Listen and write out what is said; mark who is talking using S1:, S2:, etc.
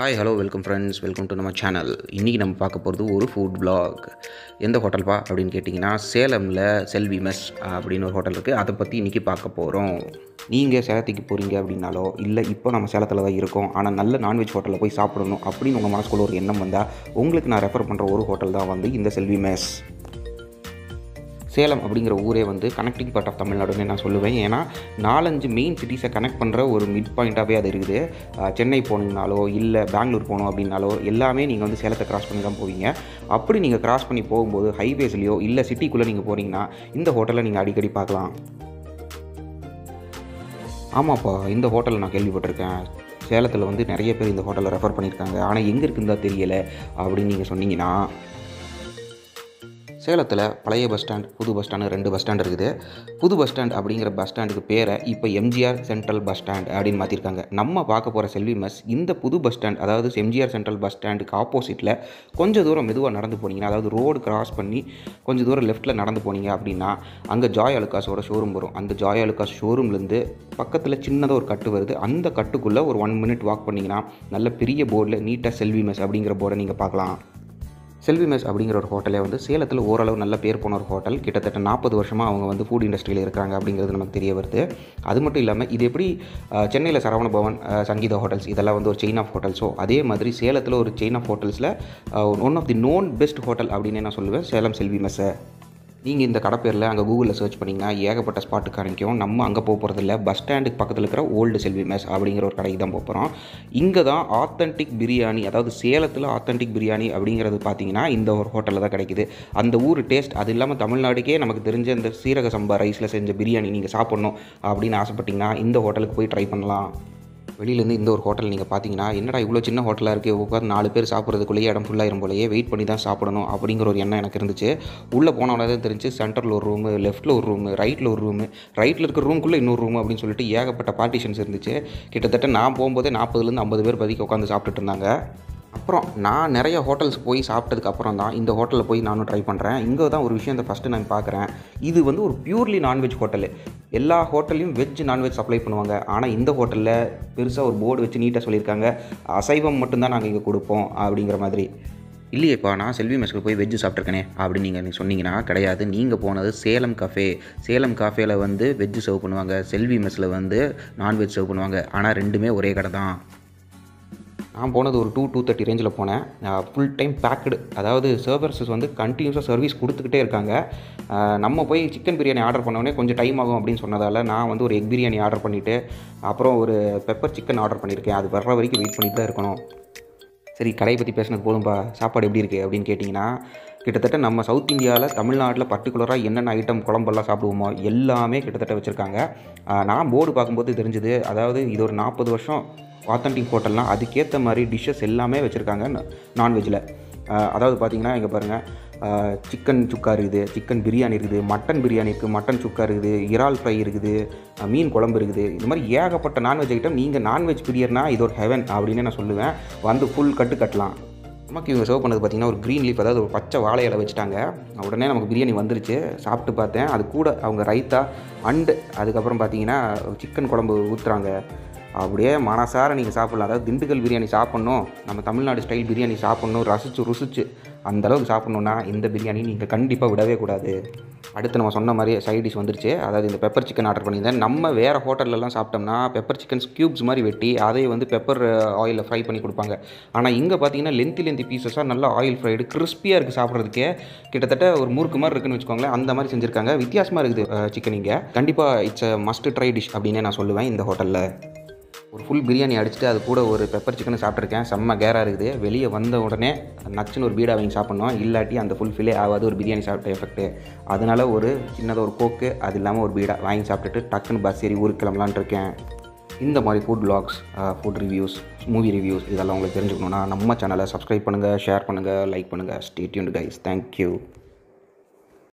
S1: Hi hello welcome friends welcome to நம்ம channel இன்றைக்கி நம்ம பார்க்க போகிறது ஒரு ஃபுட் பிளாக் எந்த ஹோட்டல்ப்பா அப்படின்னு கேட்டிங்கன்னா சேலமில் செல்வி மெஸ் அப்படின்னு ஒரு ஹோட்டல் இருக்குது அதை பற்றி இன்றைக்கி பார்க்க போகிறோம் நீங்கள் சேலத்துக்கு போகிறீங்க அப்படின்னாலோ இல்லை இப்போ நம்ம சேலத்தில் தான் இருக்கோம் ஆனால் நல்ல நான்வெஜ் ஹோட்டலில் போய் சாப்பிடணும் அப்படின்னு உங்கள் மனசுக்குள்ள ஒரு எண்ணம் வந்தால் உங்களுக்கு நான் ரெஃபர் பண்ணுற ஒரு ஹோட்டல் தான் வந்து இந்த செல்வி மெஸ் சேலம் அப்படிங்கிற ஊரே வந்து கனெக்டிங் பார்ட் ஆஃப் தமிழ்நாடுன்னு நான் சொல்லுவேன். ஏன்னா நாலஞ்சு மெயின் சிட்டிஸை கனெக்ட் பண்ணுற ஒரு மிட் பாயிண்ட்டாகவே அது இருக்குது. சென்னை போனீங்கனாலோ இல்லை பெங்களூர் போகணும் அப்படின்னாலோ எல்லாமே நீங்கள் வந்து சேலத்தை கிராஸ் பண்ணி தான் போவீங்க. அப்படி நீங்கள் கிராஸ் பண்ணி போகும்போது ஹைவேஸ்லையோ இல்லை சிட்டிக்குள்ளே நீங்கள் போகிறீங்கன்னா இந்த ஹோட்டலை நீங்கள் அடிக்கடி பார்க்கலாம். ஆமாப்பா இந்த ஹோட்டலில் நான் கேள்விப்பட்டிருக்கேன். சேலத்தில் வந்து நிறைய பேர் இந்த ஹோட்டலை ரெஃபர் பண்ணியிருக்காங்க. ஆனால் எங்கே இருக்குன்னு தான் தெரியலை அப்படின்னு நீங்கள் சொன்னீங்கன்னா சேலத்தில் பழைய பஸ் ஸ்டாண்ட் புது பஸ் ஸ்டாண்டு ரெண்டு பஸ் ஸ்டாண்ட் இருக்குது. புது பஸ் ஸ்டாண்ட் அப்படிங்கிற பஸ் ஸ்டாண்டுக்கு பேரை இப்போ எம்ஜிஆர் சென்ட்ரல் பஸ் ஸ்டாண்ட் அப்படின்னு மாற்றிருக்காங்க நம்ம பார்க்க போகிற செல்வி மெஸ் இந்த புது பஸ் ஸ்டாண்ட் அதாவது எம்ஜிஆர் சென்ட்ரல் பஸ் ஸ்டாண்டுக்கு ஆப்போசிட்டில் கொஞ்சம் தூரம் மெதுவாக நடந்து போனீங்கன்னா அதாவது ரோடு கிராஸ் பண்ணி கொஞ்சம் தூரம் லெஃப்ட்டில் நடந்து போனீங்க அப்படின்னா அங்கே ஜாய் அலுக்காஸோட ஷோரூம் வரும். அந்த ஜாய் அலுக்காஸ் ஷோரூம்லேருந்து பக்கத்தில் சின்னதாக ஒரு கட்டு வருது. அந்த கட்டுக்குள்ளே ஒரு ஒன் மினிட் வாக் பண்ணிங்கன்னா நல்ல பெரிய போர்டில் நீட்டாக செல்வி மெஸ் அப்படிங்கிற போர்டை நீங்கள் பார்க்கலாம். செல்வி மெஸ் அப்படிங்கிற ஒரு ஹோட்டலே வந்து சேலத்தில் ஓரளவு நல்ல பேர் போன ஒரு ஹோட்டல். கிட்டத்தட்ட நாற்பது வருஷமாக அவங்க வந்து ஃபுட் இண்டஸ்ட்ரியில் இருக்காங்க அப்படிங்கிறது நமக்கு தெரிய வருது. அது மட்டும் இல்லாமல் இது எப்படி சென்னையில் சரவண பவன் சங்கீதா ஹோட்டல்ஸ் இதெல்லாம் வந்து ஒரு செயின் ஆஃப் ஹோட்டல்ஸோ அதே மாதிரி சேலத்தில் ஒரு chain of ஹோட்டல்ஸில் one of the known best hotel அப்படின்னு நான் சொல்லுவேன். சேலம் செல்வி மெஸ்ஸை. நீங்கள் இந்த கடை பேரில் அங்கே கூகுளில் சர்ச் பண்ணிங்கன்னா ஏகப்பட்ட ஸ்பாட்டு காமிக்கும். நம்ம அங்கே போக போகிறதில்ல பஸ் ஸ்டாண்டுக்கு பக்கத்தில் இருக்கிற ஓல்டு செல்வி மெஸ் அப்படிங்கிற ஒரு கடைக்கு தான் போக போகிறோம் இங்கே தான் ஆத்தென்டிக் பிரியாணி அதாவது சேலத்தில் ஆத்தென்டிக் பிரியாணி அப்படிங்கிறது பார்த்தீங்கன்னா இந்த ஒரு ஹோட்டலில் தான் கிடைக்குது. அந்த ஊர் டேஸ்ட் அது இல்லாமல் தமிழ்நாடுக்கே நமக்கு தெரிஞ்ச இந்த சீரக சம்பா ரைஸில் செஞ்ச பிரியாணி நீங்கள் சாப்பிட்ணும் அப்படின்னு ஆசைப்பட்டீங்கன்னா இந்த ஹோட்டலுக்கு போய் ட்ரை பண்ணலாம். வெளியிலேருந்து இந்த ஒரு ஹோட்டல் நீங்கள் பார்த்தீங்கன்னா என்னடா இவ்வளோ சின்ன ஹோட்டலாக இருக்குது உட்காந்து நாலு பேர் சாப்பிட்றதுக்குள்ளேயே இடம் ஃபுல்லாயிரும் போலயே வெயிட் பண்ணி தான் சாப்பிடணும் அப்படிங்கிற ஒரு எண்ணம் எனக்கு இருந்துச்சு. உள்ளே போனவொடனே தான் தெரிஞ்சு சென்டரில் ஒரு ரூமு லெஃப்ட்டில் ஒரு ரூமு ரைட்டில் ஒரு ரூமு ரைட்டில் இருக்கிற ரூம்குள்ளே இன்னொரு ரூம் அப்படின்னு சொல்லிட்டு ஏகப்பட்ட பார்ட்டிஷன்ஸ் இருந்துச்சு. கிட்டத்தட்ட நான் போகும்போதே நாற்பதுலேருந்து ஐம்பது பேர் பதிக்க உட்காந்து சாப்பிட்டுட்டு இருந்தாங்க. அப்புறம் நான் நிறைய ஹோட்டல்ஸ் போய் சாப்பிட்டதுக்கு அப்புறம் தான் இந்த ஹோட்டலில் போய் நானும் ட்ரை பண்ணுறேன் இங்கே தான் ஒரு விஷயம் இந்த ஃபஸ்ட்டு நான் பார்க்குறேன் இது வந்து ஒரு பியூர்லி நான்வெஜ் ஹோட்டலு எல்லா ஹோட்டல்லையும் வெஜ் நான்வெஜ் சப்ளை பண்ணுவாங்க. ஆனால் இந்த ஹோட்டலில் பெருசாக ஒரு போர்டு வச்சு நீட்டாக சொல்லியிருக்காங்க. அசைவம் மட்டும்தான் நாங்கள் இங்கே கொடுப்போம் அப்படிங்கிற மாதிரி. இல்லையேப்பா நான் செல்வி மெஸ்க்கு போய் வெஜ்ஜு சாப்பிட்ருக்கேனே அப்படின்னு நீங்கள் சொன்னீங்கன்னா கிடையாது. நீங்கள் போனது சேலம் கஃபே சேலம் கஃபேயில் வந்து வெஜ்ஜு சர்வ் பண்ணுவாங்க. செல்வி மெஸ்ஸில் வந்து நான்வெஜ் சர்வ் பண்ணுவாங்க. ஆனால் ரெண்டுமே ஒரே கடை தான் நான் போனது ஒரு டூ டூ தேர்ட்டி ரேஞ்சில் போனேன். ஃபுல் டைம் பேக்கடு அதாவது சர்வர்ஸஸ் வந்து கண்டினியூஸாக சர்வீஸ் கொடுத்துக்கிட்டே இருக்காங்க. நம்ம போய் சிக்கன் பிரியாணி ஆர்டர் பண்ணோடனே கொஞ்சம் டைம் ஆகும் அப்படின்னு சொன்னதால் நான் வந்து ஒரு எக் பிரியாணி ஆர்டர் பண்ணிவிட்டு அப்புறம் ஒரு பெப்பர் சிக்கன் ஆர்டர் பண்ணியிருக்கேன். அது வர்ற வரைக்கும் வெயிட் பண்ணிட்டு தான் இருக்கணும். சரி கடையை பற்றி பேசினது போதும்பா. சாப்பாடு எப்படி இருக்குது அப்படின்னு கேட்டிங்கன்னா கிட்டத்தட்ட நம்ம சவுத் இந்தியாவில் தமிழ்நாட்டில் பர்டிகுலராக என்னென்ன ஐட்டம் குழம்பெல்லாம் சாப்பிடுவோமோ எல்லாமே கிட்டத்தட்ட வச்சுருக்காங்க. நான் போர்டு பார்க்கும்போது தெரிஞ்சுது. அதாவது இது ஒரு நாற்பது வருஷம் ஆத்தன்டிக் ஹோட்டல்னால் அதுக்கேற்ற மாதிரி டிஷ்ஷஸ் எல்லாமே வச்சுருக்காங்க நான்வெஜ்ஜில் அதாவது பார்த்திங்கன்னா இங்கே பாருங்கள் சிக்கன் சுக்கா இருக்குது சிக்கன் பிரியாணி இருக்குது மட்டன் பிரியாணி இருக்குது மட்டன் சுக்கா இருக்குது இறால் ஃப்ரை இருக்குது மீன் குழம்பு இருக்குது. இந்த மாதிரி ஏகப்பட்ட நான்வெஜ் ஐட்டம் நீங்கள் நான்வெஜ் பிரியர்னா இது ஒரு ஹெவன் அப்படின்னு நான் சொல்லுவேன். வந்து ஃபுல் கட்டு கட்டலாம். நமக்கு இவங்க சர்வ் பண்ணது பார்த்தீங்கன்னா ஒரு க்ரீன் லீஃப் அதாவது ஒரு பச்சை வாழை இலை வச்சுட்டாங்க. உடனே நமக்கு பிரியாணி வந்துருச்சு. சாப்பிட்டு பார்த்தேன். அது கூட அவங்க ரைத்தா அண்டு அதுக்கப்புறம் பார்த்தீங்கன்னா சிக்கன் குழம்பு ஊற்றுறாங்க அப்படியே மனசார நீங்கள் சாப்பிட்லாம். அதாவது திண்டுக்கல் பிரியாணி சாப்பிட்ணும். நம்ம தமிழ்நாடு ஸ்டைல் பிரியாணி சாப்பிட்ணும். ரசிச்சு ருசிச்சு அந்த அளவுக்கு சாப்பிட்ணுன்னா இந்த பிரியாணி நீங்கள் கண்டிப்பாக விடவே கூடாது. அடுத்து நம்ம சொன்ன மாதிரி சைட் டிஷ் வந்துருச்சு. அதாவது இந்த பெப்பர் சிக்கன் ஆர்டர் பண்ணியிருந்தேன். நம்ம வேறு ஹோட்டல்லலாம் சாப்பிட்டோம்னா பெப்பர் சிக்கன் க்யூப்ஸ் மாதிரி வெட்டி அதை வந்து பெப்பர் ஆயிலில் ஃப்ரை பண்ணி கொடுப்பாங்க. ஆனால் இங்கே பார்த்தீங்கன்னா லென்த்தி லென்த்தி பீசஸாக நல்லா ஆயில் ஃப்ரைடு கிறிஸ்பியாக இருக்குது சாப்பிட்றதுக்கே. கிட்டத்தட்ட ஒரு முறுக்கு மாதிரி இருக்குன்னு வச்சுக்கோங்களேன். அந்த மாதிரி செஞ்சுருக்காங்க. வித்தியாசமாக இருக்குது சிக்கன் இங்கே. கண்டிப்பாக it's a must try dish அப்படின்னே நான் சொல்லுவேன் இந்த ஹோட்டலில் ஒரு ஃபுல் பிரியாணி அடிச்சுட்டு அது கூட ஒரு பெப்பர் சிக்கன் சாப்பிட்ருக்கேன் செம்ம கேராக இருக்குது. வெளியே வந்த உடனே நச்சுன்னு ஒரு பீடா வாங்கி சாப்பிட்ணும். இல்லாட்டி அந்த ஃபுல் ஃபிலே ஆகாது. ஒரு பிரியாணி சாப்பிட்ட எஃபெக்ட்டு அதனால ஒரு சின்னதாக ஒரு கோக்கு அது இல்லாமல் ஒரு பீடா வாங்கி சாப்பிட்டுட்டு டக்குன்னு பஸ் ஏறி ஊருக்கு கிளம்பலான்னு இருக்கேன். இந்த மாதிரி food blogs food reviews movie reviews இதெல்லாம் உங்களுக்கு தெரிஞ்சுக்கணுன்னா நம்ம சேனலை சப்ஸ்கிரைப் பண்ணுங்கள் ஷேர் பண்ணுங்கள் லைக் பண்ணுங்கள் ஸ்டேட்யூன் கைஸ் தேங்க்யூ